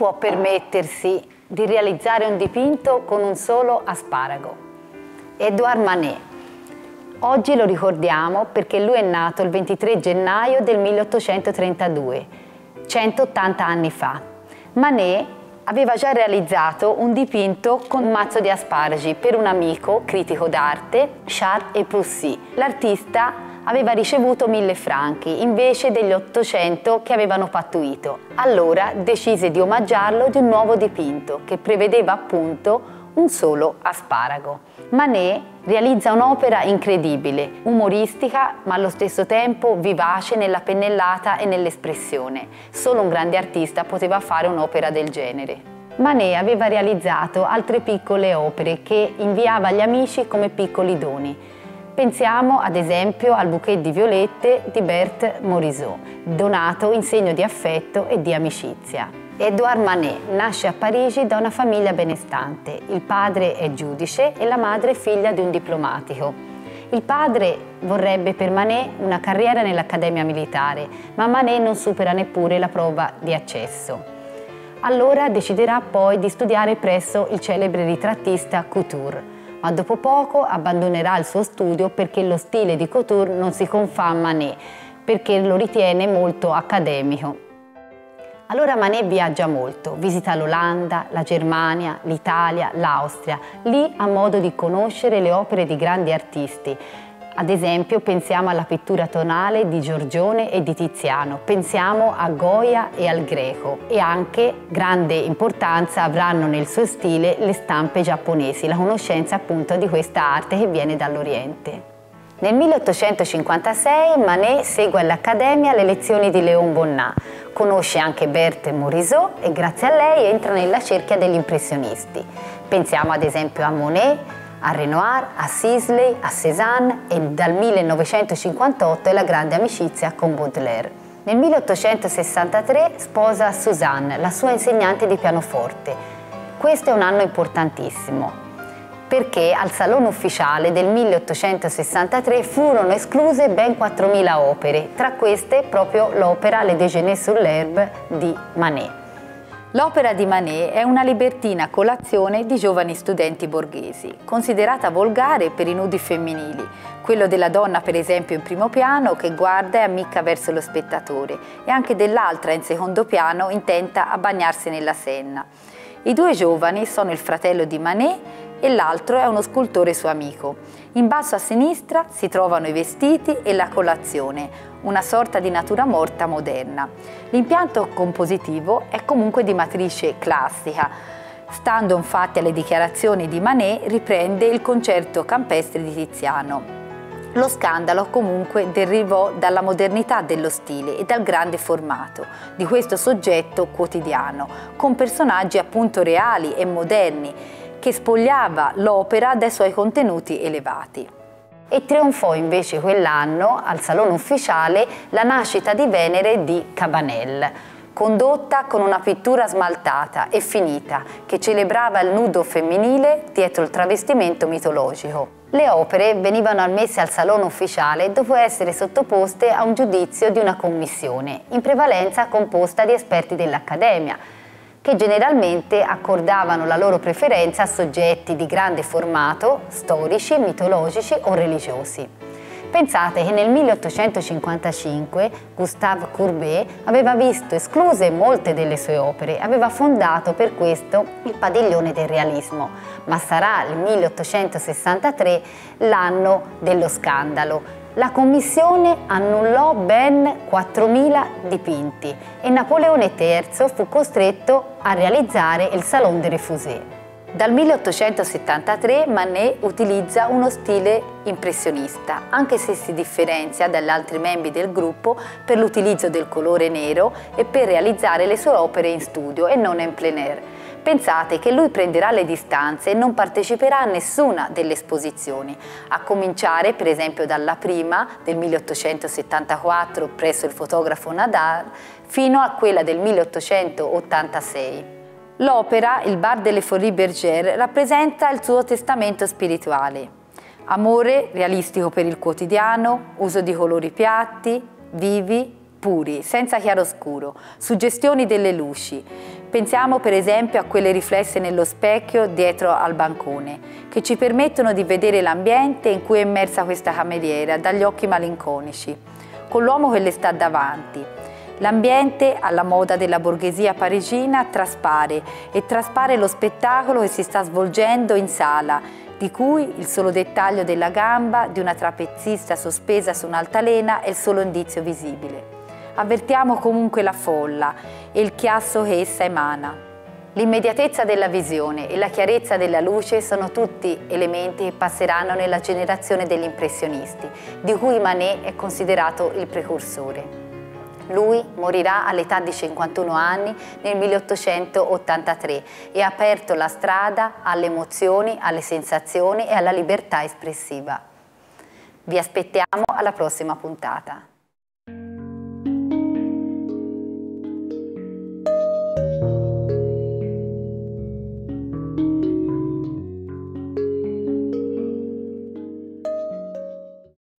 Può permettersi di realizzare un dipinto con un solo asparago? Edouard Manet. Oggi lo ricordiamo perché lui è nato il 23 gennaio del 1832, 180 anni fa. Manet aveva già realizzato un dipinto con un mazzo di asparagi per un amico, critico d'arte, Charles Eproussy. L'artista aveva ricevuto mille franchi invece degli 800 che avevano pattuito. Allora decise di omaggiarlo di un nuovo dipinto che prevedeva appunto un solo asparago. Manet realizza un'opera incredibile, umoristica ma allo stesso tempo vivace nella pennellata e nell'espressione. Solo un grande artista poteva fare un'opera del genere. Manet aveva realizzato altre piccole opere che inviava agli amici come piccoli doni. Pensiamo ad esempio al bouquet di violette di Berthe Morisot, donato in segno di affetto e di amicizia. Edouard Manet nasce a Parigi da una famiglia benestante. Il padre è giudice e la madre è figlia di un diplomatico. Il padre vorrebbe per Manet una carriera nell'Accademia Militare, ma Manet non supera neppure la prova di accesso. Allora deciderà poi di studiare presso il celebre ritrattista Couture, ma dopo poco abbandonerà il suo studio perché lo stile di Couture non si confà a Manet, perché lo ritiene molto accademico. Allora Manet viaggia molto, visita l'Olanda, la Germania, l'Italia, l'Austria. Lì ha modo di conoscere le opere di grandi artisti, ad esempio pensiamo alla pittura tonale di Giorgione e di Tiziano, pensiamo a Goya e al Greco e anche grande importanza avranno nel suo stile le stampe giapponesi, la conoscenza appunto di questa arte che viene dall'Oriente. Nel 1856 Manet segue all'Accademia le lezioni di Léon Bonnat, conosce anche Berthe Morisot e grazie a lei entra nella cerchia degli impressionisti. Pensiamo ad esempio a Monet, a Renoir, a Sisley, a Cézanne e dal 1958 è la grande amicizia con Baudelaire. Nel 1863 sposa Suzanne, la sua insegnante di pianoforte. Questo è un anno importantissimo perché al Salone Ufficiale del 1863 furono escluse ben 4.000 opere, tra queste proprio l'opera Le Déjeuner sur l'herbe di Manet. L'opera di Manet è una libertina colazione di giovani studenti borghesi, considerata volgare per i nudi femminili, quello della donna per esempio in primo piano che guarda e ammicca verso lo spettatore e anche dell'altra in secondo piano intenta a bagnarsi nella Senna. I due giovani sono il fratello di Manet e l'altro è uno scultore suo amico. In basso a sinistra si trovano i vestiti e la colazione, una sorta di natura morta moderna. L'impianto compositivo è comunque di matrice classica. Stando infatti alle dichiarazioni di Manet, riprende il concerto campestre di Tiziano. Lo scandalo comunque derivò dalla modernità dello stile e dal grande formato di questo soggetto quotidiano, con personaggi appunto reali e moderni, che spogliava l'opera dai suoi contenuti elevati. E trionfò invece quell'anno al Salone Ufficiale la nascita di Venere di Cabanel, condotta con una pittura smaltata e finita che celebrava il nudo femminile dietro il travestimento mitologico. Le opere venivano ammesse al Salone Ufficiale dopo essere sottoposte a un giudizio di una commissione, in prevalenza composta di esperti dell'Accademia, che generalmente accordavano la loro preferenza a soggetti di grande formato, storici, mitologici o religiosi. Pensate che nel 1855 Gustave Courbet aveva visto escluse molte delle sue opere, aveva fondato per questo il padiglione del realismo, ma sarà il 1863 l'anno dello scandalo, la commissione annullò ben 4.000 dipinti e Napoleone III fu costretto a realizzare il Salon de Refusé. Dal 1873 Manet utilizza uno stile impressionista, anche se si differenzia dagli altri membri del gruppo per l'utilizzo del colore nero e per realizzare le sue opere in studio e non in plein air. Pensate che lui prenderà le distanze e non parteciperà a nessuna delle esposizioni, a cominciare per esempio dalla prima del 1874 presso il fotografo Nadar fino a quella del 1886. L'opera, il Bar delle Folie Bergère, rappresenta il suo testamento spirituale. Amore realistico per il quotidiano, uso di colori piatti, vivi, puri, senza chiaroscuro, suggestioni delle luci, Pensiamo per esempio a quelle riflesse nello specchio dietro al bancone, che ci permettono di vedere l'ambiente in cui è immersa questa cameriera dagli occhi malinconici, con l'uomo che le sta davanti. L'ambiente, alla moda della borghesia parigina, traspare e traspare lo spettacolo che si sta svolgendo in sala, di cui il solo dettaglio della gamba di una trapezzista sospesa su un'altalena è il solo indizio visibile avvertiamo comunque la folla e il chiasso che essa emana. L'immediatezza della visione e la chiarezza della luce sono tutti elementi che passeranno nella generazione degli impressionisti, di cui Manet è considerato il precursore. Lui morirà all'età di 51 anni nel 1883 e ha aperto la strada alle emozioni, alle sensazioni e alla libertà espressiva. Vi aspettiamo alla prossima puntata.